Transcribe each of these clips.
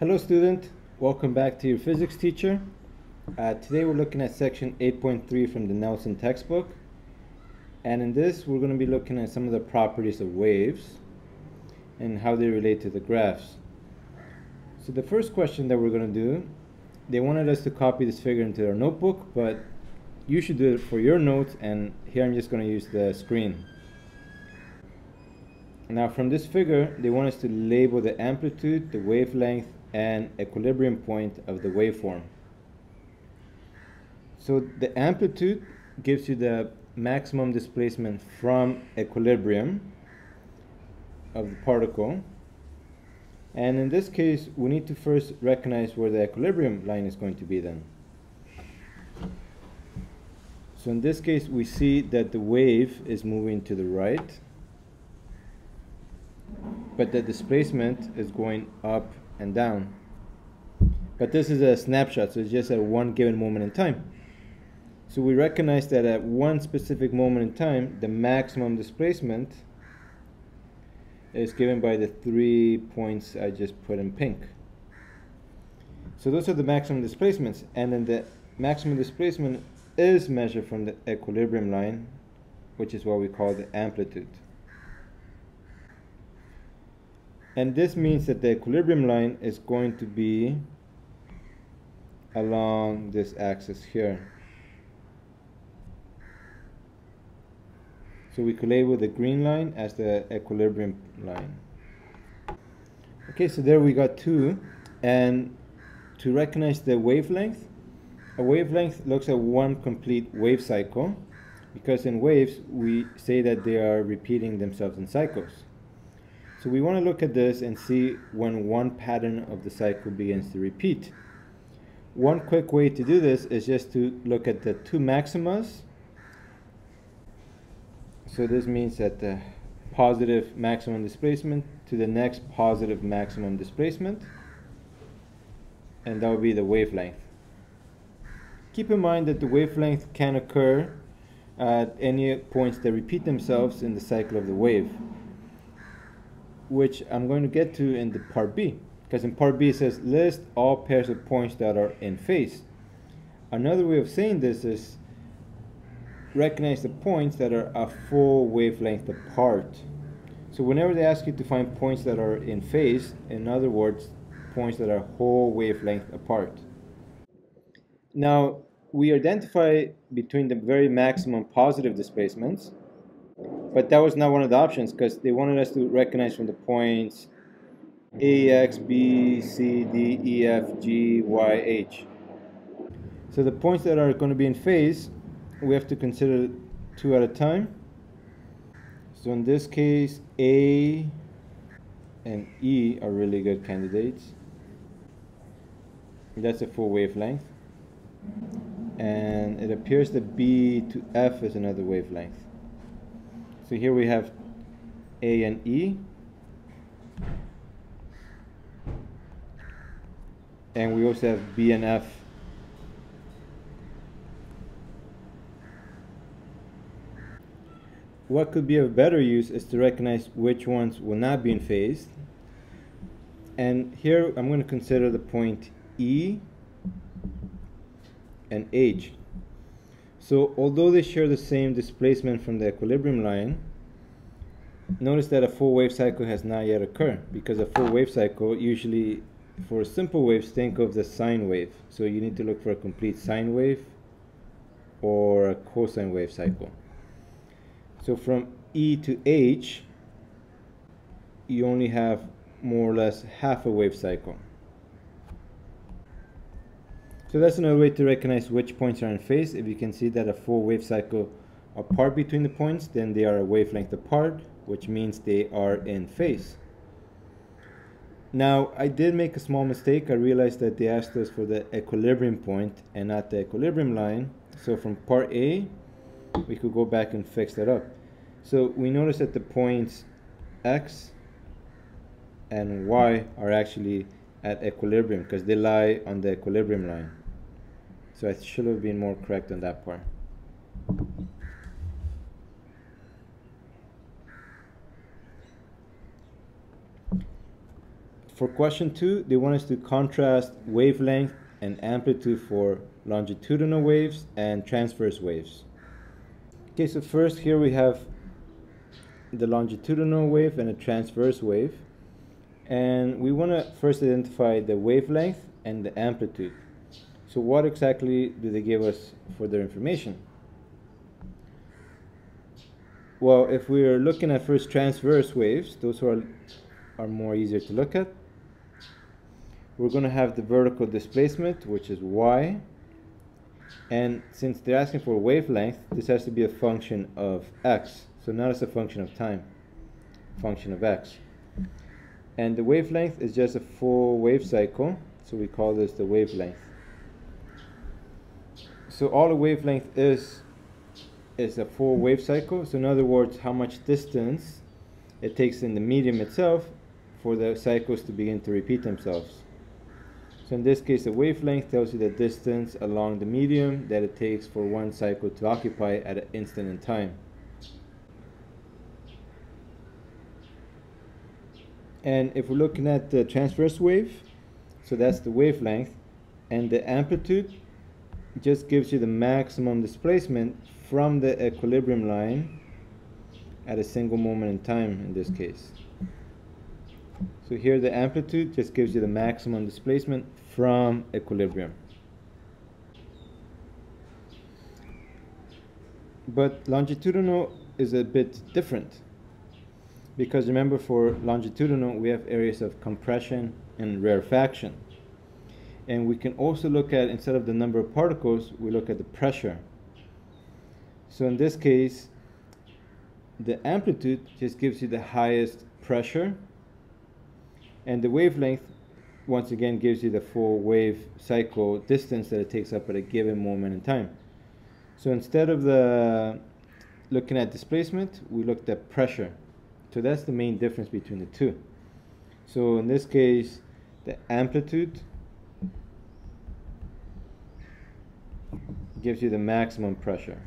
Hello student, welcome back to your physics teacher. Uh, today we're looking at section 8.3 from the Nelson textbook. And in this we're going to be looking at some of the properties of waves and how they relate to the graphs. So the first question that we're going to do, they wanted us to copy this figure into our notebook, but you should do it for your notes and here I'm just going to use the screen. Now from this figure, they want us to label the amplitude, the wavelength, and equilibrium point of the waveform. So the amplitude gives you the maximum displacement from equilibrium of the particle. And in this case, we need to first recognize where the equilibrium line is going to be then. So in this case, we see that the wave is moving to the right but the displacement is going up and down. But this is a snapshot, so it's just at one given moment in time. So we recognize that at one specific moment in time, the maximum displacement is given by the three points I just put in pink. So those are the maximum displacements, and then the maximum displacement is measured from the equilibrium line, which is what we call the amplitude. And this means that the equilibrium line is going to be along this axis here. So we could label the green line as the equilibrium line. Okay, so there we got two. And to recognize the wavelength, a wavelength looks at one complete wave cycle because in waves we say that they are repeating themselves in cycles. So we want to look at this and see when one pattern of the cycle begins to repeat. One quick way to do this is just to look at the two maximas. So this means that the positive maximum displacement to the next positive maximum displacement. And that would be the wavelength. Keep in mind that the wavelength can occur at any points that repeat themselves in the cycle of the wave which I'm going to get to in the part B. Because in part B it says list all pairs of points that are in phase. Another way of saying this is recognize the points that are a full wavelength apart. So whenever they ask you to find points that are in phase, in other words, points that are whole wavelength apart. Now, we identify between the very maximum positive displacements but that was not one of the options because they wanted us to recognize from the points A, X, B, C, D, E, F, G, Y, H. So the points that are going to be in phase, we have to consider two at a time. So in this case, A and E are really good candidates. That's a full wavelength. And it appears that B to F is another wavelength. So here we have A and E. And we also have B and F. What could be of better use is to recognize which ones will not be in phase. And here I'm going to consider the point E and H. So although they share the same displacement from the equilibrium line, notice that a full wave cycle has not yet occurred because a full wave cycle usually for simple waves think of the sine wave. So you need to look for a complete sine wave or a cosine wave cycle. So from E to H, you only have more or less half a wave cycle. So that's another way to recognize which points are in phase. If you can see that a full wave cycle apart between the points, then they are a wavelength apart, which means they are in phase. Now, I did make a small mistake. I realized that they asked us for the equilibrium point and not the equilibrium line. So from part A, we could go back and fix that up. So we notice that the points X and Y are actually at equilibrium because they lie on the equilibrium line. So I should have been more correct on that part. for question two, they want us to contrast wavelength and amplitude for longitudinal waves and transverse waves. Okay, so first here we have the longitudinal wave and a transverse wave. And we want to first identify the wavelength and the amplitude. So what exactly do they give us for their information? Well, if we're looking at first transverse waves, those are, are more easier to look at. We're going to have the vertical displacement, which is y. And since they're asking for wavelength, this has to be a function of x. So not as a function of time, function of x. And the wavelength is just a full wave cycle, so we call this the wavelength. So all a wavelength is is a full wave cycle. So in other words, how much distance it takes in the medium itself for the cycles to begin to repeat themselves. So in this case, the wavelength tells you the distance along the medium that it takes for one cycle to occupy at an instant in time. And if we're looking at the transverse wave, so that's the wavelength, and the amplitude just gives you the maximum displacement from the equilibrium line at a single moment in time in this case. So here the amplitude just gives you the maximum displacement from equilibrium. But longitudinal is a bit different because remember for longitudinal we have areas of compression and rarefaction and we can also look at instead of the number of particles we look at the pressure. So in this case the amplitude just gives you the highest pressure. And the wavelength once again gives you the full wave cycle distance that it takes up at a given moment in time. So instead of the looking at displacement we looked at pressure. So that's the main difference between the two. So in this case, the amplitude gives you the maximum pressure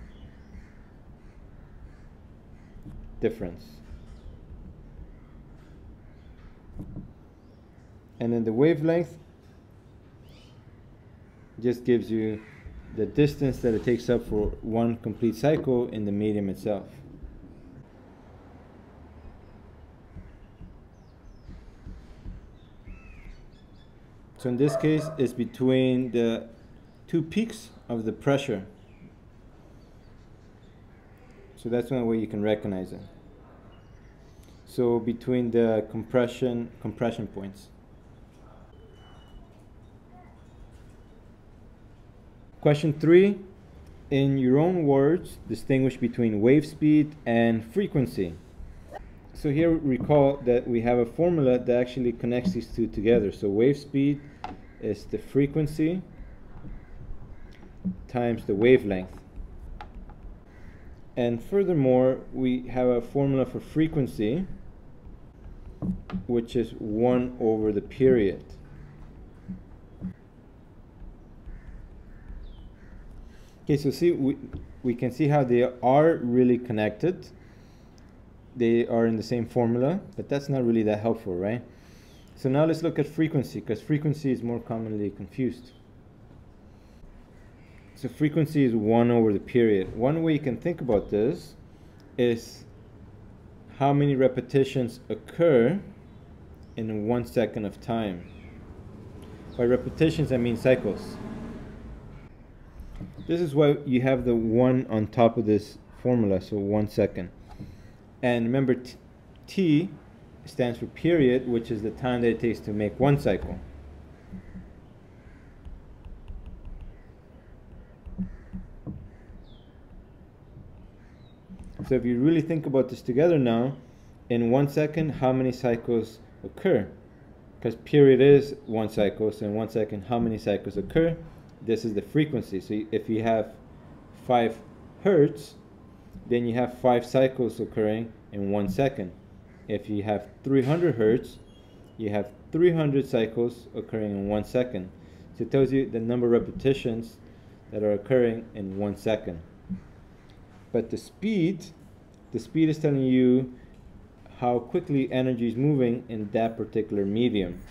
difference. And then the wavelength just gives you the distance that it takes up for one complete cycle in the medium itself. So in this case, it's between the two peaks of the pressure. So that's one way you can recognize it. So between the compression compression points. Question three, in your own words, distinguish between wave speed and frequency so here recall that we have a formula that actually connects these two together. So wave speed is the frequency times the wavelength. And furthermore, we have a formula for frequency, which is 1 over the period. Okay, so see, we, we can see how they are really connected they are in the same formula, but that's not really that helpful, right? So now let's look at frequency, because frequency is more commonly confused. So frequency is 1 over the period. One way you can think about this is how many repetitions occur in one second of time. By repetitions, I mean cycles. This is why you have the 1 on top of this formula, so 1 second. And remember, T stands for period, which is the time that it takes to make one cycle. So if you really think about this together now, in one second, how many cycles occur? Because period is one cycle, so in one second, how many cycles occur? This is the frequency. So if you have five hertz, then you have five cycles occurring in one second. If you have 300 hertz, you have 300 cycles occurring in one second. So it tells you the number of repetitions that are occurring in one second. But the speed, the speed is telling you how quickly energy is moving in that particular medium.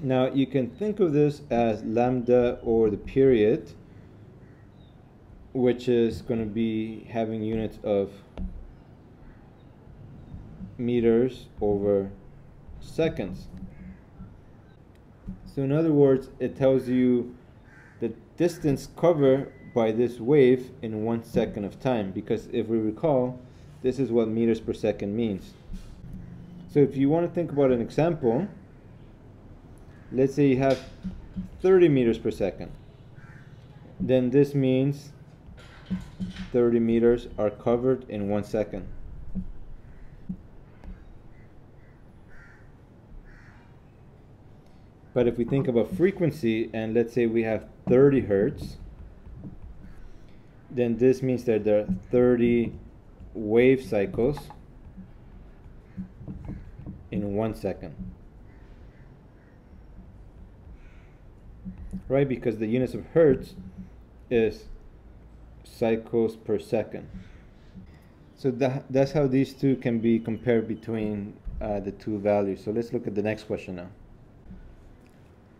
Now you can think of this as lambda or the period, which is going to be having units of meters over seconds. So in other words, it tells you the distance covered by this wave in one second of time because if we recall, this is what meters per second means. So if you want to think about an example, let's say you have 30 meters per second. Then this means 30 meters are covered in one second. But if we think about frequency, and let's say we have 30 hertz, then this means that there are 30 wave cycles in one second. Right, because the units of hertz is cycles per second. So that, that's how these two can be compared between uh, the two values. So let's look at the next question now.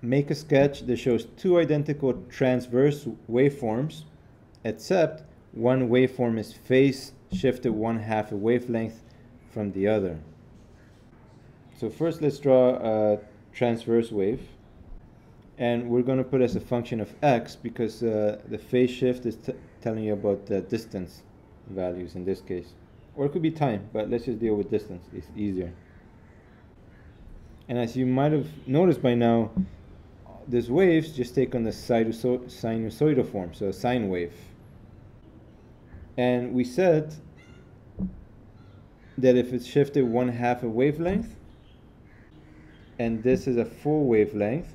Make a sketch that shows two identical transverse waveforms, except one waveform is phase shifted one half a wavelength from the other. So first let's draw a transverse wave. And we're going to put as a function of x because uh, the phase shift is telling you about the distance values in this case. Or it could be time but let's just deal with distance. It's easier. And as you might have noticed by now these waves just take on the sinusoidal form so a sine wave. And we said that if it's shifted one half a wavelength and this is a full wavelength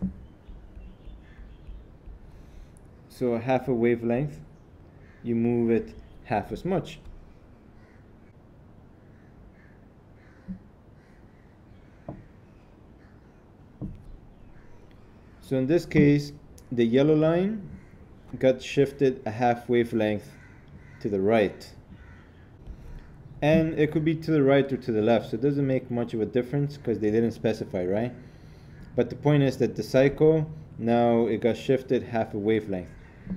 so a half a wavelength you move it half as much so in this case the yellow line got shifted a half wavelength to the right. And it could be to the right or to the left so it doesn't make much of a difference because they didn't specify right? But the point is that the cycle now it got shifted half a wavelength.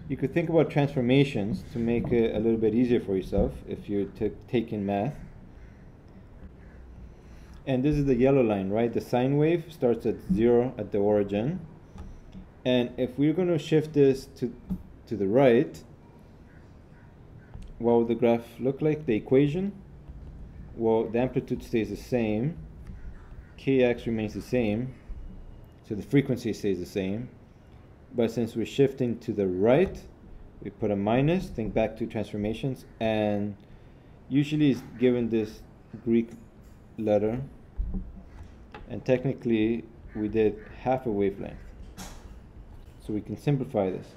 You could think about transformations to make it a little bit easier for yourself if you're taking math. And this is the yellow line right? The sine wave starts at zero at the origin and if we're going to shift this to to the right what would the graph look like? The equation? Well the amplitude stays the same. Kx remains the same. So the frequency stays the same. But since we're shifting to the right we put a minus think back to transformations and usually it's given this Greek letter. And technically we did half a wavelength so we can simplify this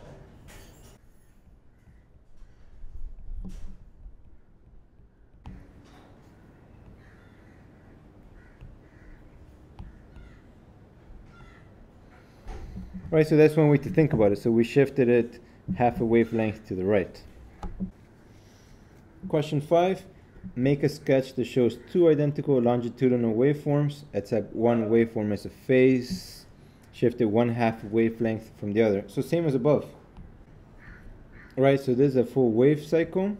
Right, so that's one way to think about it. So we shifted it half a wavelength to the right. Question five, make a sketch that shows two identical longitudinal waveforms, except one waveform is a phase shifted one half wavelength from the other. So same as above. Right, so this is a full wave cycle.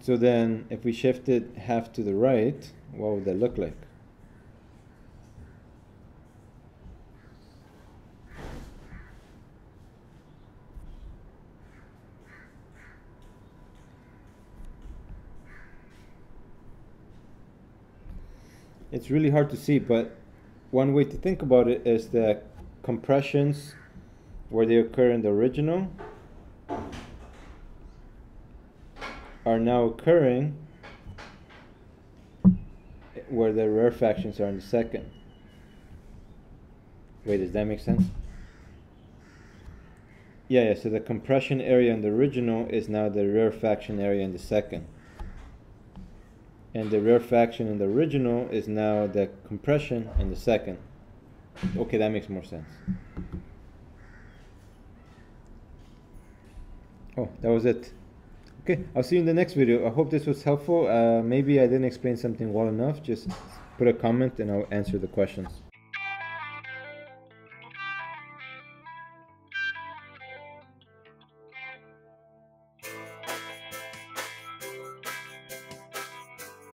So then if we shift it half to the right, what would that look like? it's really hard to see, but one way to think about it is that compressions where they occur in the original are now occurring where the rarefactions are in the second. Wait, does that make sense? Yeah, yeah, so the compression area in the original is now the rarefaction area in the second and the rarefaction in the original is now the compression in the second. Okay, that makes more sense. Oh, that was it. Okay, I'll see you in the next video. I hope this was helpful. Uh, maybe I didn't explain something well enough. Just put a comment and I'll answer the questions.